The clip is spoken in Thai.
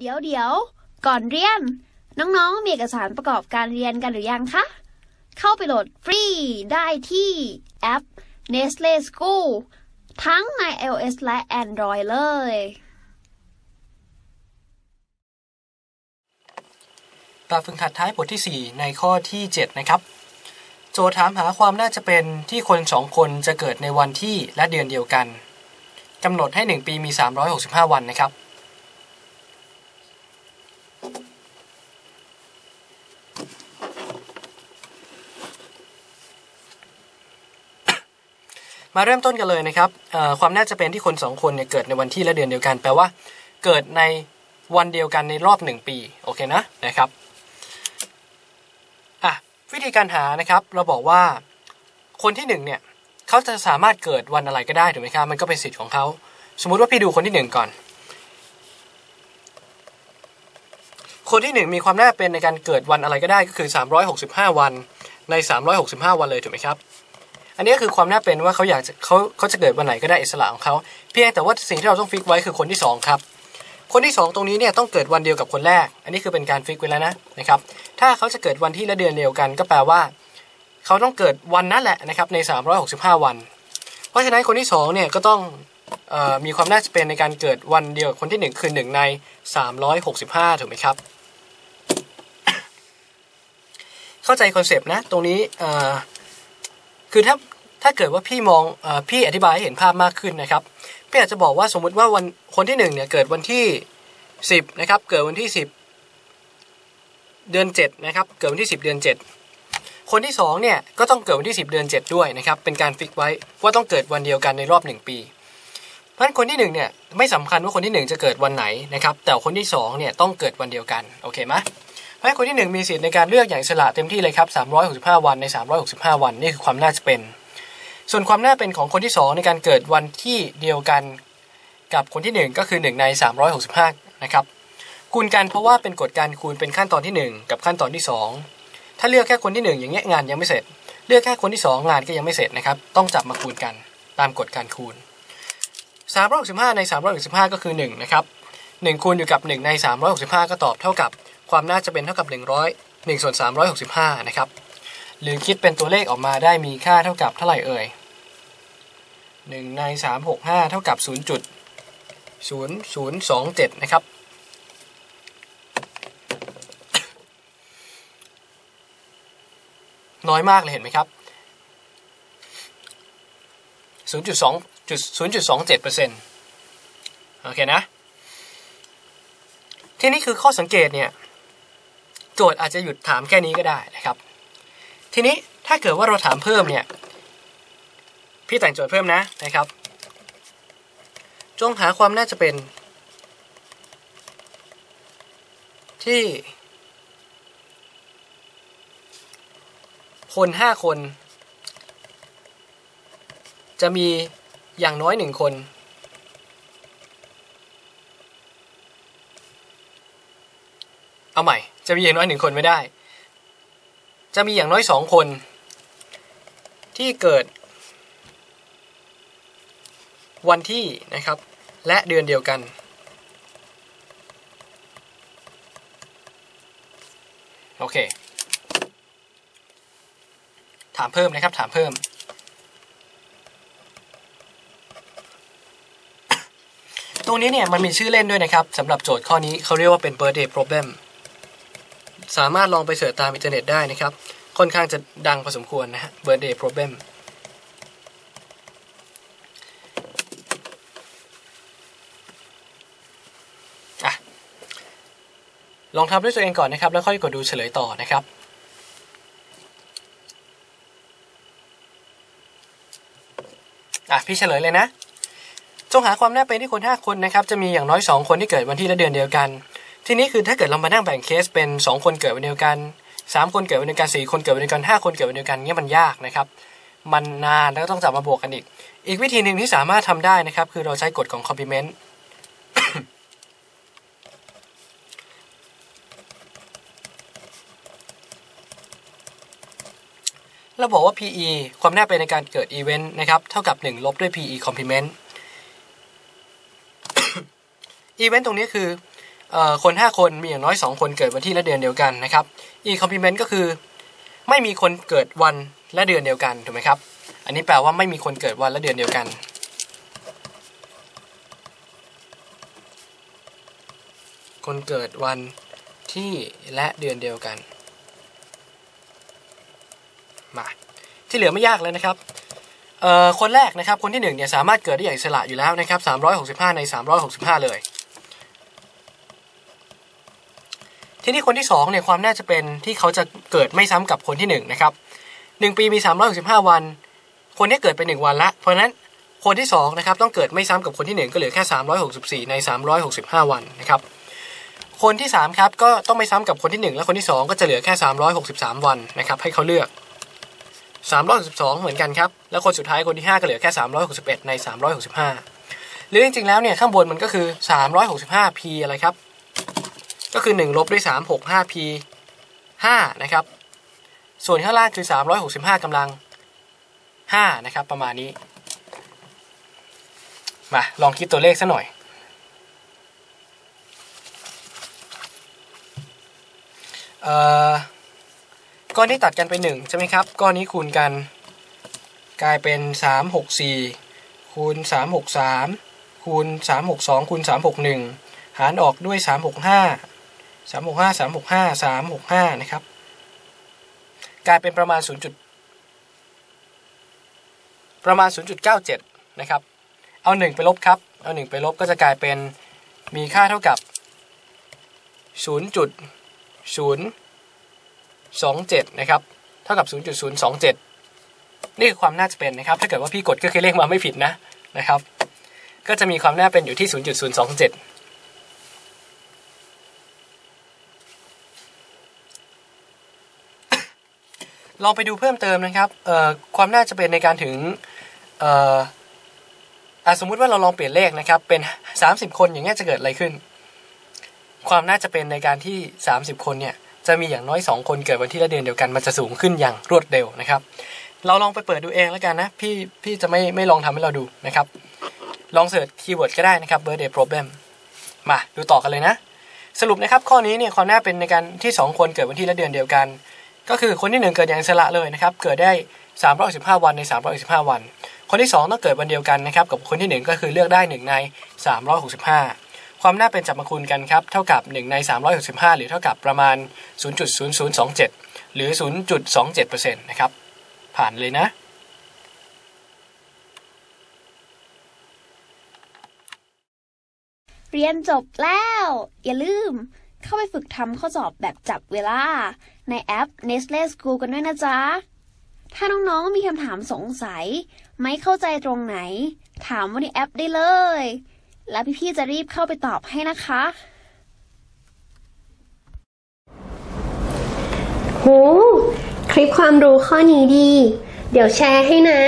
เดี๋ยวเดี๋ยวก่อนเรียน น้องๆ มีเอกสารประกอบการเรียนกันหรือยังคะ เข้าไปโหลดฟรีได้ที่แอป Nestle School ทั้งใน iOS และ Android เลย แบบฝึกหัดท้ายบทที่ 4 ในข้อที่ 7 นะครับ โจทย์ถามหาความน่าจะเป็นที่คนสองคนจะเกิดในวันที่และเดือนเดียวกันกำหนดให้ 1 ปีมี 365 วันนะครับ มาเริ่มต้นกันเลยนะครับความน่าจะเป็นที่คนสองคนเนี่ยเกิดในวันที่และเดือนเดียวกันแปลว่า เกิดในวันเดียวกันในรอบ 1 ปีโอเคนะนะครับอะวิธีการหานะครับเราบอกว่าคนที่หนึ่งเนี่ยเขาจะสามารถเกิดวันอะไรก็ได้ถูกไหมครับมันก็เป็นสิทธิ์ของเขาสมมุติว่าพี่ดูคนที่หนึ่งก่อน คนที่หนึ่งมีความน่าเป็นในการเกิดวันอะไรก็ได้ก็คือ 365 วันใน 365 วันเลยถูกไหมครับ อันนี้ก็คือความน่าเป็นว่าเขาอยากจะเขาเขาจะเกิดวันไหนก็ได้อิสระของเขาเพียงแต่ว่าสิ่งที่เราต้องฟิกไว้คือคนที่สองครับ คนที่สองตรงนี้เนี่ยต้องเกิดวันเดียวกับคนแรก อันนี้คือเป็นการฟิกไว้แล้วนะนะครับถ้าเขาจะเกิดวันที่และเดือนเดียวกัน ก็แปลว่า เขาต้องเกิดวันนั้นแหละนะครับใน 365 วัน เพราะฉะนั้นคนที่สองเนี่ยก็ต้องออมีความน่าจะเป็นในการเกิดวันเดียวกับคนที่หนึ่งคือหนึ่งใน 365 ถูกไหมครับ เข้าใจ concept นะ ตรงนี้ คือถ้าถ้าเกิดว่าพี่มองอพี่อธิบายให้เห็นภาพมากขึ้นนะครับ พี่อาจจะบอกว่าสมมุติว่าวันคนที่หนึ่งเนี่ยเกิดวันที่ 10นะครับ เกิดวันที่ 10 เดือน7นะครับ เกิดวันที่ 10 เดือน 7 คนที่2เนี่ยก็ต้องเกิดวันที่ 10 เดือน 7 ด้วยนะครับ เป็นการฟิกไว้ว่าต้องเกิดวันเดียวกันในรอบ 1 ปี เพราะฉะนั้นคนที่1เนี่ยไม่สำคัญว่าคนที่ 1 จะเกิดวันไหนนะครับ แต่คนที่2เนี่ยต้องเกิดวันเดียวกัน โอเคไหม ราะคนที่ 1 มีสิทธิ์ในการเลือกอย่างอิสละเต็มที่เลยครับ 365 วันใน 365 วันนี่คือความน่าจะเป็น ส่วนความน่าเป็นของคนที่ 2 ในการเกิดวันที่เดียวกันกับคนที่ 1 ก็คือ 1 ใน 365 นะครับคูณกันเพราะว่าเป็นกฎการคูณเป็นขั้นตอนที่ 1 กับขั้นตอนที่ 2 ถ้าเลือกแค่คนที่ 1 อย่างเงี้ยงานยังไม่เสร็จ เลือกแค่คนที่ 2 งานก็ยังไม่เสร็จนะครับต้องจับมาคูณกันตามกฎการคูณ 365 ใน 365 ก็คือ1นะครับ1คูณอยู่กับ 1 ใน 365 ก็ตอบเท่ากับ ความน่าจะเป็นเท่ากับ 100 1ส่วน365 นะครับ หรือคิดเป็นตัวเลขออกมาได้มีค่าเท่ากับเท่าไหร่เอ่ย 1 ใน 365 เท่ากับ 0.0027 นะครับ น้อยมากเลยเห็นไหมครับ 0.2จุด0.27เปอร์เซ็นต์โอเคนะ ที่นี่คือข้อสังเกตเนี่ย โจทย์อาจจะหยุดถามแค่นี้ก็ได้นะครับ ทีนี้ถ้าเกิดว่าเราถามเพิ่มเนี่ย พี่แต่งโจทย์เพิ่มนะนะครับ จงหาความน่าจะเป็น ที่ คนห้าคน จะมีอย่างน้อยหนึ่งคนเอาใหม่ จะมีอย่างน้อยหนึ่งคนไม่ได้ จะมีอย่างน้อยสองคน ที่เกิด วันที่นะครับ และเดือนเดียวกัน โอเค ถามเพิ่มนะครับ ถามเพิ่มตรงนี้เนี่ยมันมีชื่อเล่นด้วยนะครับสำหรับโจทย์ข้อนี้เขาเรียกว่าเป็น birthday problem สามารถลองไป search ตามอินเทอร์เน็ตได้นะครับ ค่อนข้างจะดังพอสมควรนะฮะ birthday problem อะลองทำด้วยตัวเองก่อนนะครับ แล้วค่อยกดดูเฉลยต่อนะครับ อะ พี่เฉลยเลยนะ จงหาความน่าเป็นที่คน 5 คนนะครับ จะมีอย่างน้อย 2 คนที่เกิดวันที่และเดือนเดียวกัน ทีนี้คือถ้าเกิดเรามานั่งแบ่งเคสเป็น 2 คนเกิดวันเดียวกัน3คนเกิดวันเดียวกัน4คนเกิดวันเดียวกัน5คนเกิดวันเดียวกันเงี้ยมันยากนะครับ มันนานแล้วก็ต้องจับมาบวกกันอีก อีกวิธีหนึ่งที่สามารถทำได้นะครับ คือเราใช้กฎของ complement เราบอกว่า PE ความน่าเป็นในการเกิดอีเวนต์นะครับ เท่ากับ 1 ลบด้วย PE complement อีเวนต์ตรงนี้คือ คน 5 คนมีอย่างน้อย 2 คนเกิดวันที่และเดือนเดียวกันนะครับ E complement ก็คือ ไม่มีคนเกิดวันและเดือนเดียวกันถูกไหมครับ อันนี้แปลว่าไม่มีคนเกิดวันและเดือนเดียวกัน คนเกิดวันที่และเดือนเดียวกันมาที่เหลือไม่ยากเลยนะครับคนแรกนะครับคนที่1เนี่ยสามารถเกิดได้อย่างอิสระอยู่แล้วนะครับ365 ใน 365 เลย ทีนี้คนที่2เนี่ยความน่าจะเป็นที่เขาจะเกิดไม่ซ้ำกับคนที่1นะครับ1ปีมี 365 วัน คนนี้เกิดไป 1 วันละ เพราะฉะนั้นคนที่2นะครับต้องเกิดไม่ซ้ำกับคนที่ 1 ก็เหลือแค่ 364 ใน 365 วันนะครับคนที่3ครับก็ต้องไม่ซ้ำกับคนที่ 1 และคนที่ 2 ก็จะเหลือแค่ 363 วันนะครับให้เขาเลือก 362 เหมือนกันครับแล้วคนสุดท้ายคนที่ 5 ก็เหลือแค่ 361 ใน 365 หรือจริงๆแล้วเนี่ยข้างบนมันก็คือ 365 p อะไรครับ ก็คือ 1 ลบด้วย 365 p 5นะครับ ส่วนข้างล่างคือ 365กำลัง 5 นะครับ ประมาณนี้ มา ลองคิดตัวเลขซะหน่อย เอ่อ ก้อนที่ตัดกันไป 1 ใช่ไหมครับ ก้อนนี้คูณกัน กลายเป็น 364 คูณ 363 คูณ 362 คูณ 361 หารออกด้วย 365 365 365 365 นะครับ กลายเป็นประมาณ 0. จุดประมาณ 0.97 นะครับ เอา 1 ไปลบครับ เอา 1 ไปลบก็จะกลายเป็นมีค่าเท่ากับ 0.0 27 นะครับ เท่ากับ 0.027 นี่คือความน่าจะเป็นนะครับ ถ้าเกิดว่าพี่กดก็คือเลขมาไม่ผิดนะ นะครับ ก็จะมีความน่าเป็นอยู่ที่ 0.027 ลองไปดูเพิ่มเติมนะครับเอ่อความน่าจะเป็นในการถึงเอ่ออสมมุติว่าเราลองเปลี่ยนเลขนะครับ เป็น 30 คนอย่างเงี้ยจะเกิดอะไรขึ้น ความน่าจะเป็นในการที่ 30 คนเนี่ยจะมีอย่างน้อย 2 คนเกิดวันที่และเดือนเดียวกันมันจะสูงขึ้นอย่างรวดเร็วนะครับ เราลองไปเปิดดูเองแล้วกันนะพี่พี่จะไม่ไม่ลองทำให้เราดูนะครับ ลอง search keyword ก็ได้นะครับ birthday problem มาดูต่อกันเลยนะ สรุปนะครับข้อนี้เนี่ยความน่าเป็นในการที่ 2 คนเกิดวันที่และเดือนเดียวกัน ก็คือคนที่ 1 เกิดอย่างสระเลยนะครับเกิดได้ 365 วันใน 365 วัน คนที่ 2 ต้องเกิดวันเดียวกันนะครับกับคนที่ 1 ก็คือเลือกได้ 1 ใน 365 ความน่าเป็นจับมาคูณกันครับเท่ากับ 1 ใน 365 หรือเท่ากับประมาณ 0.0027 หรือ 0.27%นะครับผ่านเลยนะเรียนจบแล้ว อย่าลืม เข้าไปฝึกทำข้อสอบแบบจับเวลา ในแอป Nestle School กันด้วยนะจ๊ะ ถ้าน้องๆมีคำถามสงสัย ไม่เข้าใจตรงไหน ถามว่าในแอปได้เลย แล้วพี่ๆจะรีบเข้าไปตอบให้นะคะ โห คลิปความรู้ข้อนี้ดี เดี๋ยวแชร์ให้นะ